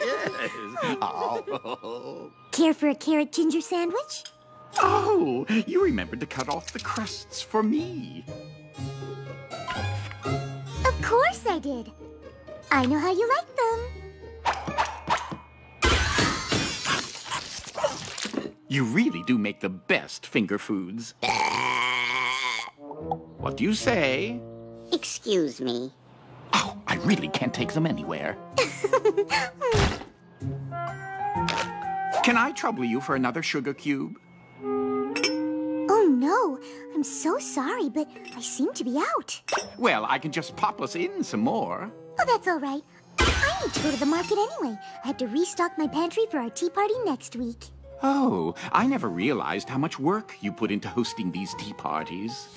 yes. Oh. Care for a carrot ginger sandwich? Oh, you remembered to cut off the crusts for me. Of course I did. I know how you like them. You really do make the best finger foods. What do you say? Excuse me. Oh, really can't take them anywhere. Can I trouble you for another sugar cube? Oh no, I'm so sorry, but I seem to be out. Well, I can just pop us in some more. Oh, that's all right. I need to go to the market anyway. I have to restock my pantry for our tea party next week. Oh, I never realized how much work you put into hosting these tea parties.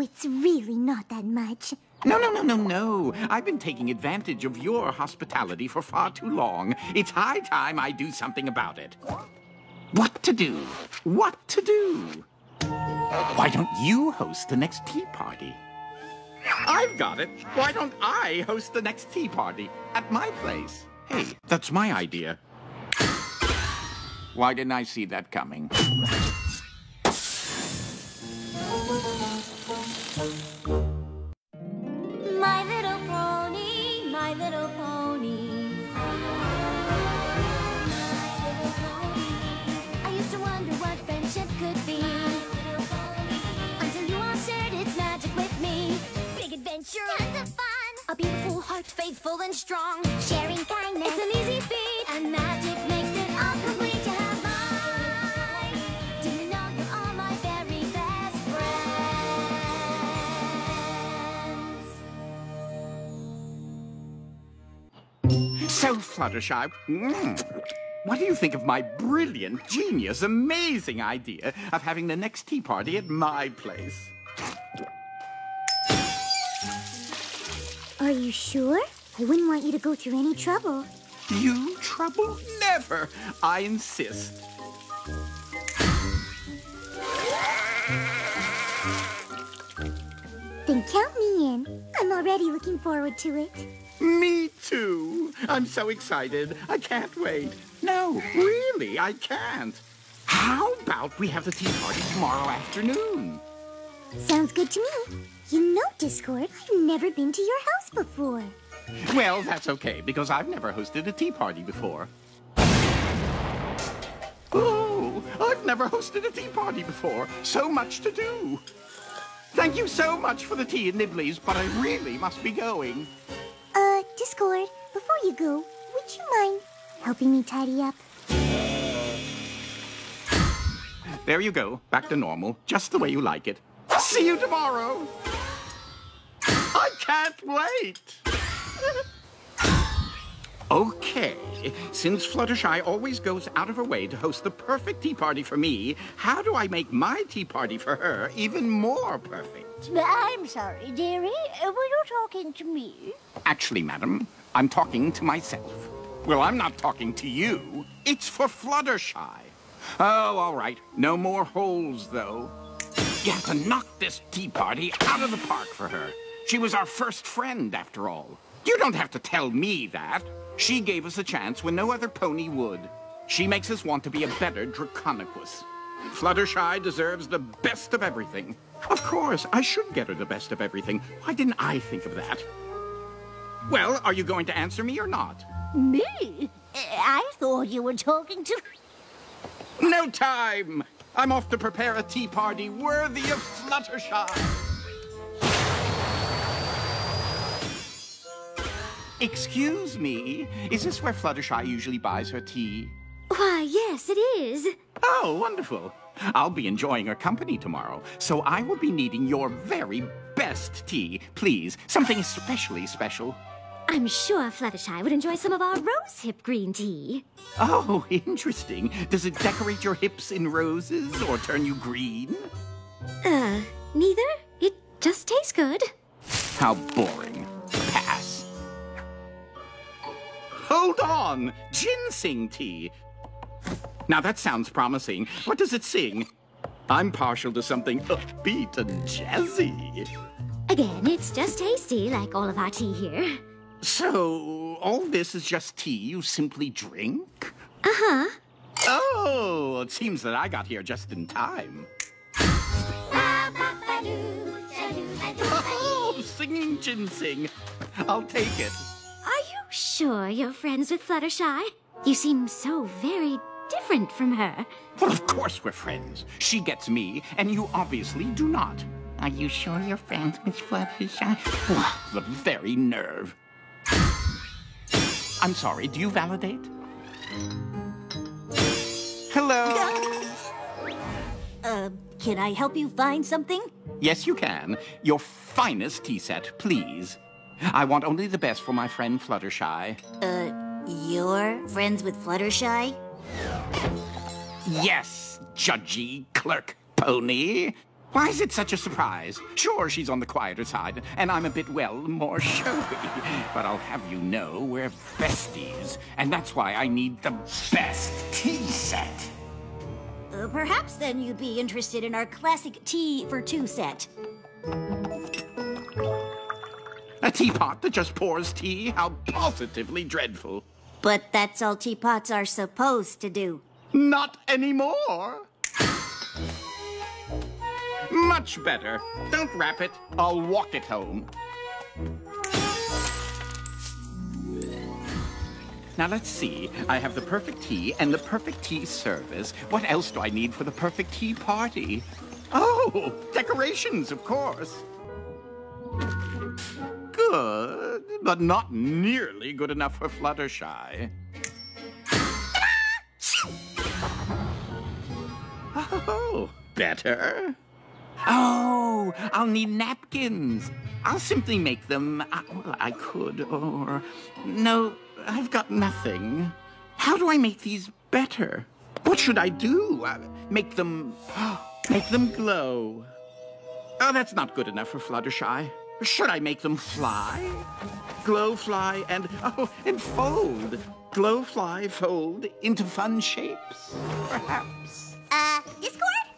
It's really not that much. No, no, no, no, no. I've been taking advantage of your hospitality for far too long. It's high time I do something about it. What to do? What to do? Why don't you host the next tea party? I've got it. Why don't I host the next tea party at my place? Hey, that's my idea. Why didn't I see that coming? Faithful and strong. Sharing kindness, it's an easy feat. And magic makes it all complete. You have mine. Do you know you are my very best friends? So, Fluttershy, mm, what do you think of my brilliant, genius, amazing idea of having the next tea party at my place? Are you sure? I wouldn't want you to go through any trouble. You trouble? Never. I insist. Then count me in. I'm already looking forward to it. Me too. I'm so excited. I can't wait. No, really, I can't. How about we have the tea party tomorrow afternoon? Sounds good to me. You know, Discord, I've never been to your house before. Well, that's okay, because I've never hosted a tea party before. Oh, I've never hosted a tea party before. So much to do. Thank you so much for the tea and nibblies, but I really must be going. Uh, Discord, before you go, would you mind helping me tidy up? There you go, back to normal, just the way you like it. See you tomorrow. I can't wait. okay, since Fluttershy always goes out of her way to host the perfect tea party for me, how do I make my tea party for her even more perfect? I'm sorry, dearie. Uh, Were you talking to me? Actually, madam, I'm talking to myself. Well, I'm not talking to you. It's for Fluttershy. Oh, all right. No more holes, though. You have to knock this tea party out of the park for her. She was our first friend, after all. You don't have to tell me that. She gave us a chance when no other pony would. She makes us want to be a better Draconequus. Fluttershy deserves the best of everything. Of course, I should get her the best of everything. Why didn't I think of that? Well, are you going to answer me or not? Me? I thought you were talking to. No time! I'm off to prepare a tea party worthy of Fluttershy. Excuse me, is this where Fluttershy usually buys her tea? Why, yes, it is. Oh, wonderful. I'll be enjoying her company tomorrow, so I will be needing your very best tea. Please, something especially special. I'm sure Fluttershy would enjoy some of our rosehip green tea. Oh, interesting. Does it decorate your hips in roses or turn you green? Uh, neither. It just tastes good. How boring. Pass. Hold on! Ginseng tea. Now that sounds promising. What does it sing? I'm partial to something upbeat and jazzy. again. It's just tasty, like all of our tea here. So, all this is just tea you simply drink? Uh-huh. Oh, it seems that I got here just in time. Oh, singing ginseng. I'll take it. Are you sure you're friends with Fluttershy? You seem so very different from her. Well, of course we're friends. She gets me, and you obviously do not. Are you sure you're friends with Fluttershy? The very nerve. I'm sorry, do you validate? Hello? Uh, can I help you find something? Yes, you can. Your finest tea set, please. I want only the best for my friend Fluttershy. Uh, you're friends with Fluttershy? Yes, judgy clerk pony. Why is it such a surprise? Sure, she's on the quieter side, and I'm a bit, well, more showy. But I'll have you know we're besties, and that's why I need the best tea set. Uh, perhaps then you'd be interested in our classic tea for two set. A teapot that just pours tea? How positively dreadful. But that's all teapots are supposed to do. Not anymore. Much better. Don't wrap it. I'll walk it home. Now let's see. I have the perfect tea and the perfect tea service. What else do I need for the perfect tea party? Oh, decorations, of course. Good, but not nearly good enough for Fluttershy. Oh, better. Oh, I'll need napkins. I'll simply make them. uh, Well, I could, or. No, I've got nothing. How do I make these better? What should I do? Uh, make them. Make them glow. Oh, that's not good enough for Fluttershy. Should I make them fly? Glow, fly, and. Oh, and fold. Glow, fly, fold into fun shapes, perhaps. Uh, Discord?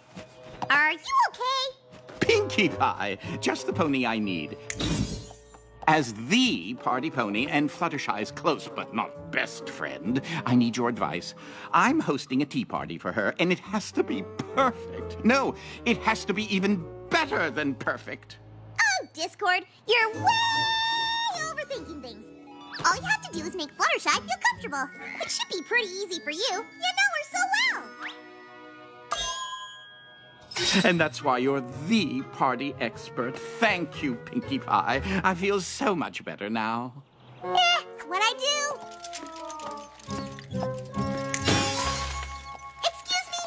Are you okay? Pinkie Pie, just the pony I need. As the party pony and Fluttershy's close but not best friend, I need your advice. I'm hosting a tea party for her, and it has to be perfect. No, it has to be even better than perfect. Oh, Discord, you're way overthinking things. All you have to do is make Fluttershy feel comfortable, which should be pretty easy for you. You know her so well. And that's why you're the party expert. Thank you, Pinkie Pie. I feel so much better now. Eh, it's what I do. Excuse me,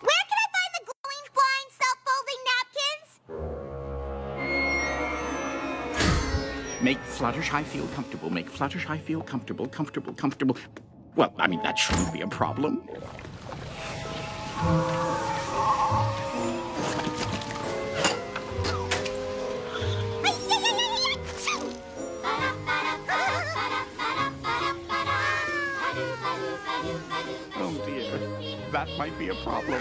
where can I find the glowing, flying, self-folding napkins? Make Fluttershy feel comfortable. Make Fluttershy feel comfortable, comfortable, comfortable. Well, I mean, that shouldn't be a problem. Oh dear, that might be a problem.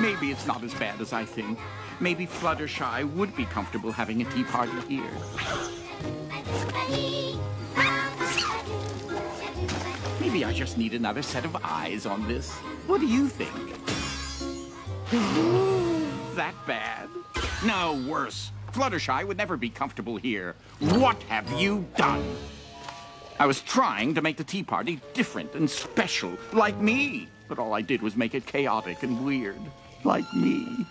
Maybe it's not as bad as I think. Maybe Fluttershy would be comfortable having a tea party here. Maybe I just need another set of eyes on this. What do you think? that bad? No, worse. Fluttershy would never be comfortable here. What have you done? I was trying to make the tea party different and special, like me. But all I did was make it chaotic and weird, like me.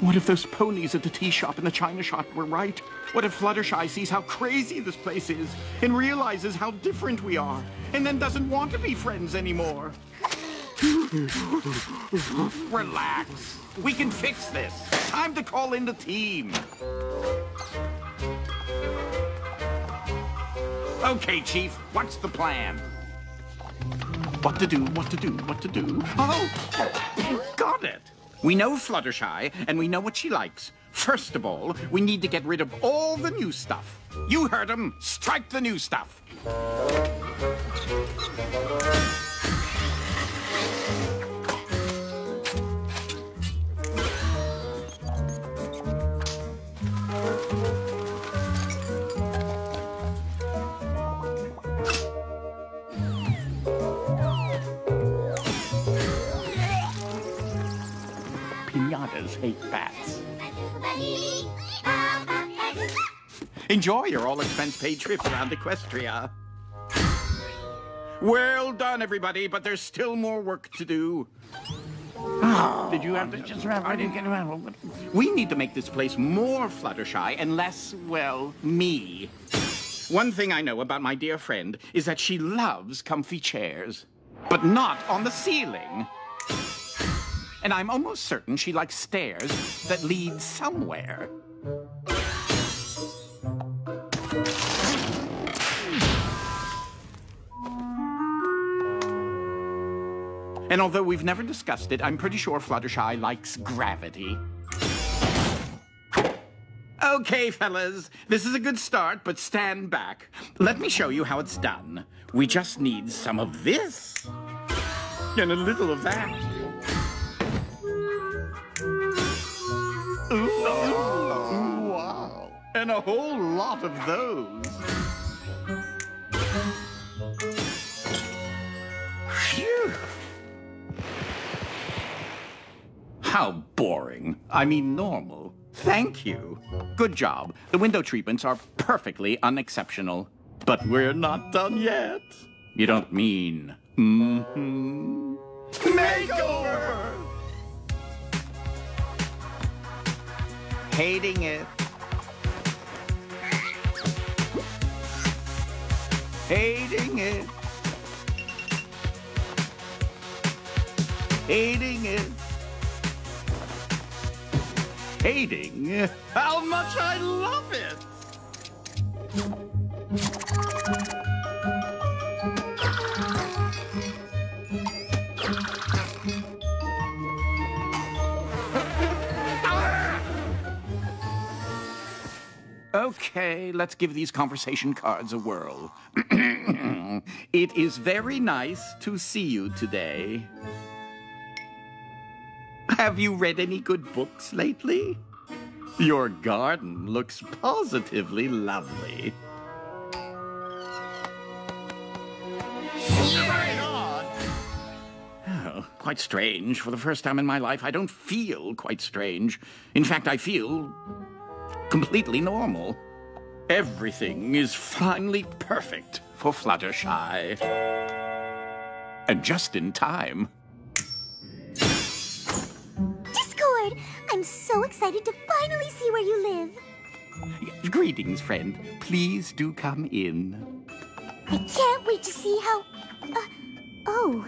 What if those ponies at the tea shop and the china shop were right? What if Fluttershy sees how crazy this place is and realizes how different we are and then doesn't want to be friends anymore? Relax. We can fix this. Time to call in the team. Okay, Chief, what's the plan? What to do, what to do, what to do? Oh, got it. We know Fluttershy, and we know what she likes. First of all, we need to get rid of all the new stuff. You heard him. Strike the new stuff. Does hate bats. Enjoy your all-expense-paid trip around Equestria. Well done, everybody, but there's still more work to do. Ah, Did you have to just I didn't get around. We need to make this place more Fluttershy and less, well, me. One thing I know about my dear friend is that she loves comfy chairs, but not on the ceiling. And I'm almost certain she likes stairs that lead somewhere. And although we've never discussed it, I'm pretty sure Fluttershy likes gravity. Okay, fellas, this is a good start, but stand back. Let me show you how it's done. We just need some of this and a little of that. And a whole lot of those. Phew. How boring. I mean, normal. Thank you. Good job. The window treatments are perfectly unexceptional. But we're not done yet. You don't mean. Mm-hmm. Makeover! Hating it. Hating it. Hating it. Hating how much I love it. Okay, let's give these conversation cards a whirl. it is very nice to see you today. Have you read any good books lately? Your garden looks positively lovely. Oh, quite strange. For the first time in my life, I don't feel quite strange. In fact, I feel completely normal. Everything is finally perfect for Fluttershy. And just in time. Discord! I'm so excited to finally see where you live. Greetings, friend. Please do come in. I can't wait to see how. Uh, oh,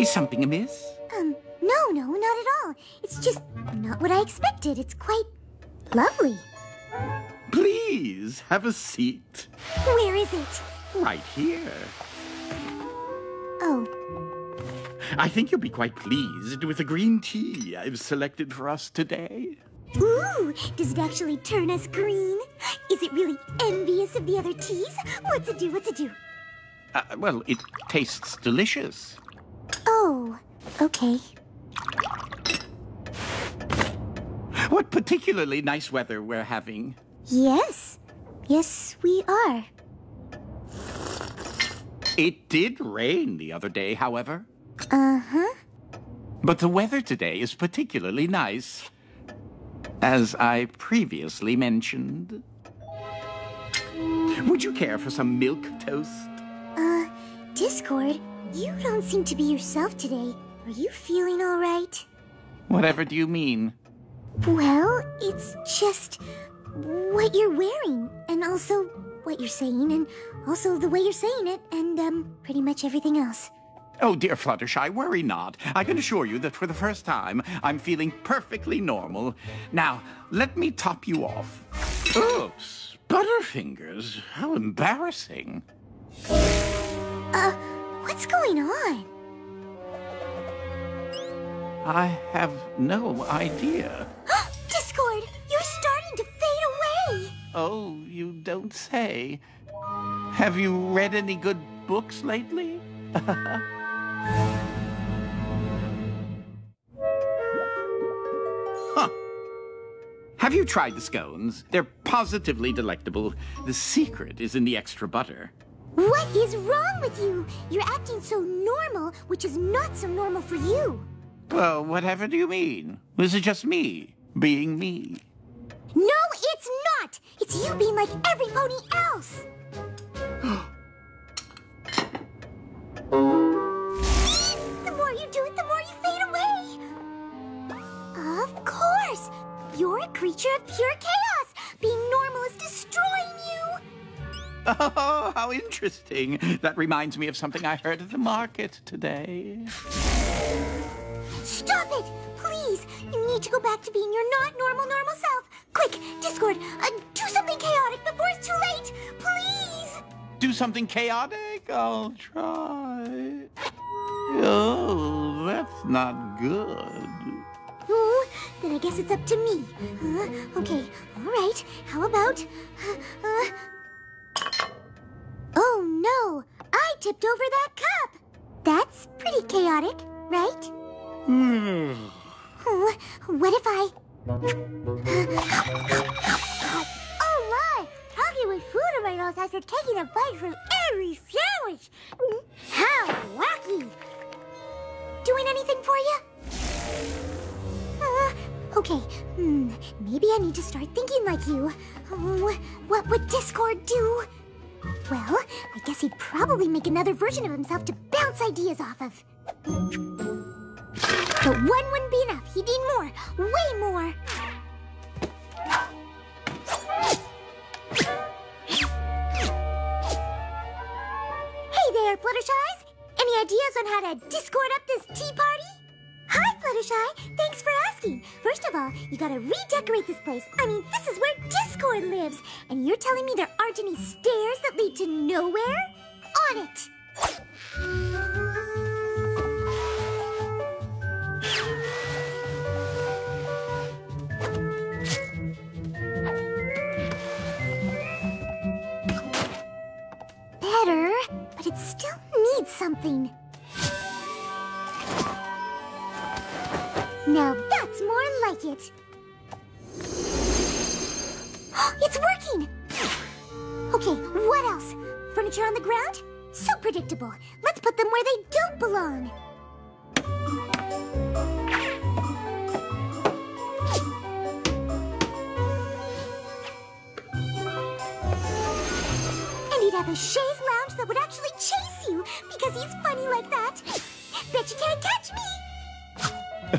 Is something amiss? um, no, no, not at all. It's just not what I expected. It's quite lovely. Please have a seat. Where is it? Right here. Oh, I think you'll be quite pleased with the green tea I've selected for us today. ooh, does it actually turn us green? Is it really envious of the other teas? What's it do? What's it do? Uh, well, it tastes delicious. Oh, okay. What particularly nice weather we're having. Yes, yes, we are. It did rain the other day, however. Uh huh. But the weather today is particularly nice. As I previously mentioned. Would you care for some milk toast? Uh, Discord, you don't seem to be yourself today. Are you feeling all right? Whatever do you mean? Well, it's just what you're wearing, and also what you're saying, and also the way you're saying it, and um, pretty much everything else. Oh, dear Fluttershy, worry not. I can assure you that for the first time, I'm feeling perfectly normal. Now, let me top you off. Oops, Butterfingers, how embarrassing. Uh, what's going on? I have no idea. Discord, you're starting to fade away. Oh, you don't say. Have you read any good books lately? huh. Have you tried the scones? They're positively delectable. The secret is in the extra butter. What is wrong with you? You're acting so normal, which is not so normal for you. Well, whatever do you mean? This is just me, being me. No, it's not! It's you being like every pony else! the more you do it, the more you fade away! Of course! You're a creature of pure chaos! Being normal is destroying you! Oh, how interesting. That reminds me of something I heard at the market today. Stop! Please! You need to go back to being your not normal, normal self! Quick, Discord, uh, do something chaotic before it's too late! Please! Do something chaotic? I'll try. Oh, that's not good. Oh, then I guess it's up to me. Uh, okay, all right. How about... Uh, oh, no. I tipped over that cup. That's pretty chaotic, right? Oh, what if I... oh, my! Talking with food in my mouth after taking a bite from every sandwich. How wacky! Doing anything for you? Uh, okay, hmm, maybe I need to start thinking like you. What would Discord do? Well, I guess he'd probably make another version of himself to bounce ideas off of. But one wouldn't be enough. He'd need more, way more. Hey there, Fluttershy's! Any ideas on how to Discord up this tea party? Hi, Fluttershy. Thanks for asking. First of all, you gotta redecorate this place. I mean, this is where Discord lives. And you're telling me there aren't any stairs that lead to nowhere? On it! Something. Now that's more like it. it's working! Okay, what else? Furniture on the ground? So predictable. Let's put them where they don't belong. And he'd have a chaise lounge that would actually chase you because he's funny like that. Bet you can't catch me!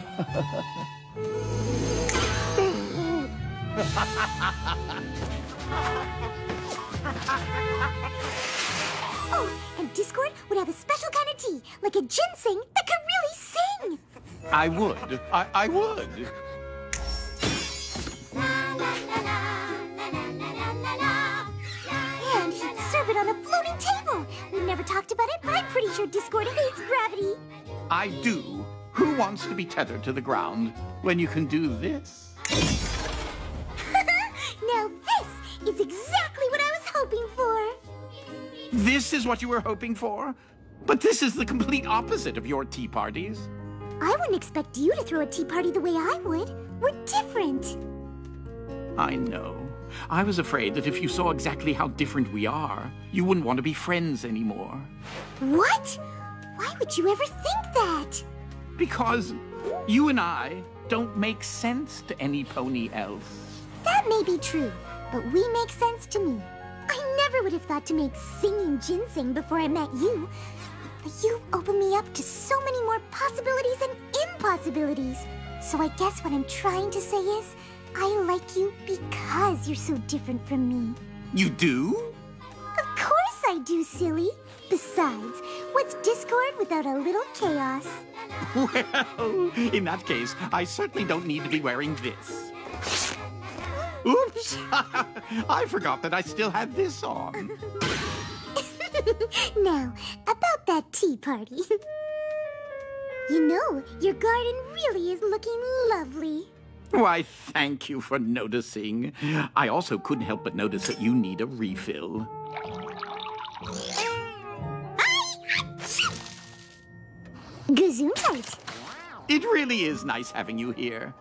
oh, and Discord would have a special kind of tea, like a ginseng that could really sing. I would. I, I would. Sure Discord hates gravity. I do. Who wants to be tethered to the ground when you can do this? now this is exactly what I was hoping for. This is what you were hoping for? But this is the complete opposite of your tea parties. I wouldn't expect you to throw a tea party the way I would. We're different. I know. I was afraid that if you saw exactly how different we are, you wouldn't want to be friends anymore. What? Why would you ever think that? Because you and I don't make sense to any pony else. That may be true, but we make sense to me. I never would have thought to make singing ginseng before I met you. But you've opened me up to so many more possibilities and impossibilities. So I guess what I'm trying to say is, I like you because you're so different from me. You do? Of course I do, silly. Besides, what's Discord without a little chaos? Well, in that case, I certainly don't need to be wearing this. Oops! I forgot that I still had this on. now, about that tea party. you know, your garden really is looking lovely. Why, thank you for noticing. I also couldn't help but notice that you need a refill. Gesundheit. It really is nice having you here.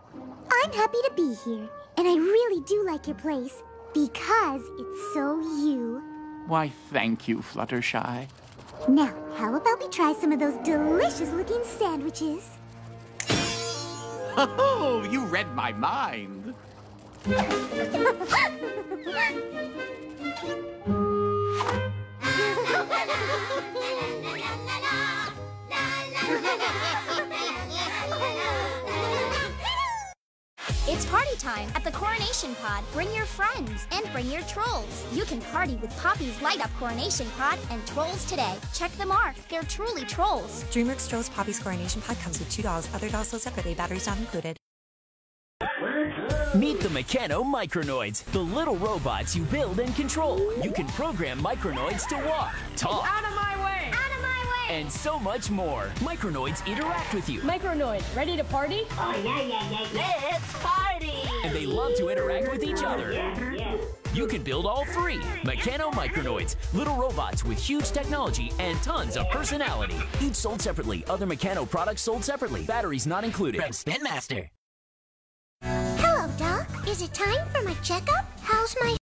I'm happy to be here, and I really do like your place because it's so you. Why, thank you, Fluttershy. Now, how about we try some of those delicious-looking sandwiches? Oh, you read my mind. It's party time at the Coronation Pod. Bring your friends and bring your trolls. You can party with Poppy's Light Up Coronation Pod and Trolls today. Check the mark. They're truly trolls. DreamWorks Trolls Poppy's Coronation Pod comes with two dolls. Other dolls sold separately. Batteries not included. Meet the Meccano Micronoids, the little robots you build and control. You can program Micronoids to walk, talk, and so much more. Micronoids interact with you, Micronoid, ready to party? Oh yeah yeah yeah! Let's party! And they love to interact with each other. You can build all three Meccano Micronoids, little robots with huge technology and tons of personality. Each sold separately, other Meccano products sold separately, batteries not included. From Spin Master. Hello, Doc. Is it time for my checkup? How's my